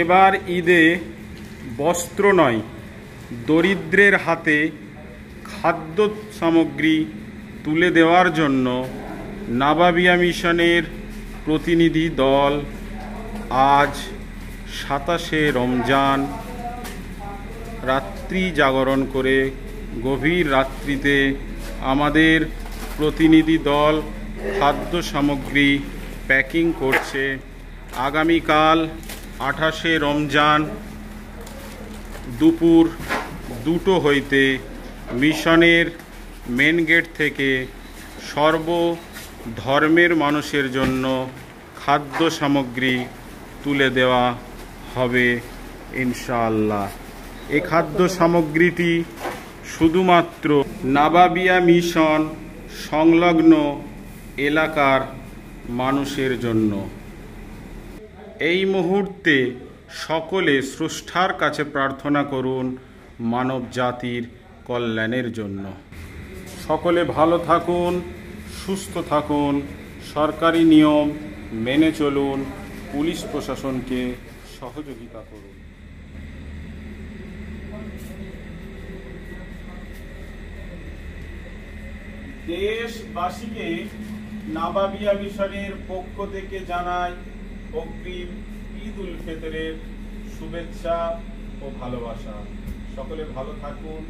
এবার ঈদে বস্ত্র নয়, দরিদ্রের হাতে খাদ্য সামগ্রী তুলে দেওয়ার জন্য নাবাবিয়া মিশনের প্রতিনিধি দল আজ সাতাশে রমজান রাত্রি জাগরণ করে গভীর রাত্রিতে আমাদের প্রতিনিধি দল খাদ্য সামগ্রী প্যাকিং করছে। আগামীকাল আঠাশে রমজান দুপুর দুটো হইতে মিশনের মেন গেট থেকে সর্ব ধর্মের মানুষের জন্য খাদ্য সামগ্রী তুলে দেওয়া হবে ইনশাআল্লাহ। এ খাদ্য সামগ্রীটি শুধুমাত্র নাবাবিয়া মিশন সংলগ্ন এলাকার মানুষের জন্য। এই মুহূর্তে সকলে স্রষ্টার কাছে প্রার্থনা করুন মানব জাতির কল্যাণের জন্য। সকলে ভালো থাকুন, সুস্থ থাকুন, সরকারি নিয়ম মেনে চলুন, পুলিশ প্রশাসনকে সহযোগিতা করুন। দেশবাসীকে নাবাবিয়া মিশনের পক্ষ থেকে জানাই অগ্রিম ঈদ উল ফিতরের শুভেচ্ছা ও ভালোবাসা। সকলে ভালো থাকুন।